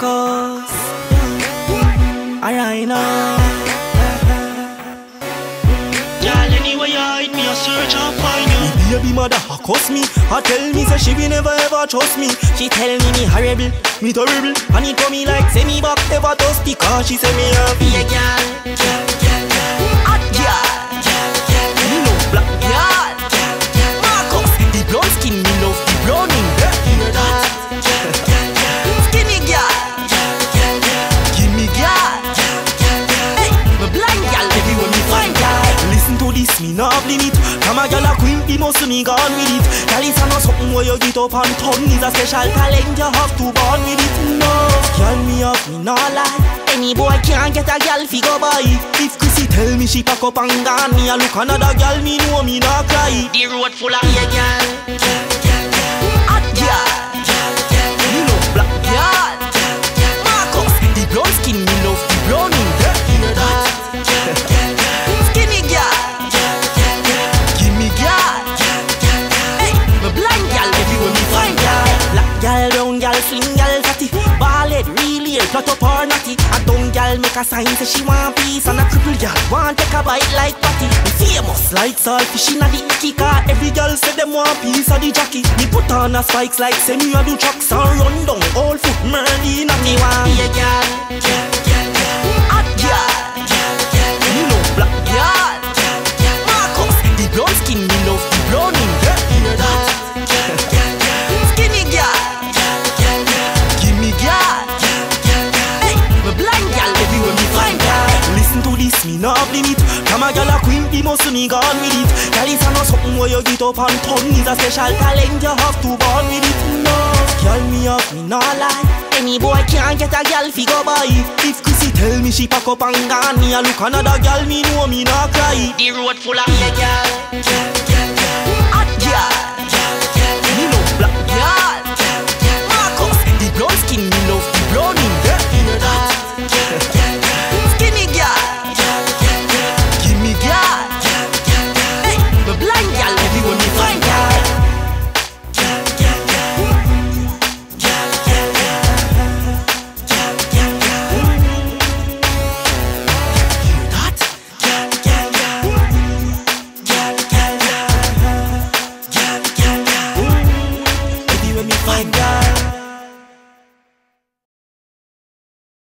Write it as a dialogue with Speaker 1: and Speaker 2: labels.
Speaker 1: Markus. Alright now.
Speaker 2: Girl, anyway you hide me, I search and find you.
Speaker 1: Me baby mother a cuss me I tell me say she will never ever trust me She tell me me horrible, me terrible And it to me like me back ever dusty Cause she say me a be a girl Hot me nah have limit Come a girl a queen, the most me gone with it. Girl, it's not something where you get up and turn. It's a special talent, you have to born with it. No, girl, me up, me nah lie. Any boy can't get a girl fi go buy If Chrissy tell me she pack up and gone Me a look another girl, me know me nah cry.
Speaker 2: The road full of yeah, girl.
Speaker 1: Slim girl, fatty Ballhead, real ear, plot up or natty. A dumb girl make a sign say she want peace And a cripple. Girl want take a bite like patty. Me famous like saltfish inna the ackee Car every girl say them want piece of the jockey Me put on a spikes like me a do trucks. And me nah have limit. Come a girl a queen, the muscle me gone with it. Girl, it's not something where you get up and turn. It's a special talent, you have to born with it. No, girl, me up, me nah lie Any boy can't get a girl fi go buy If Chrissy tell me she pack up and gone Me a look another girl, me know me nah cry.
Speaker 2: The road full of yeah, girl.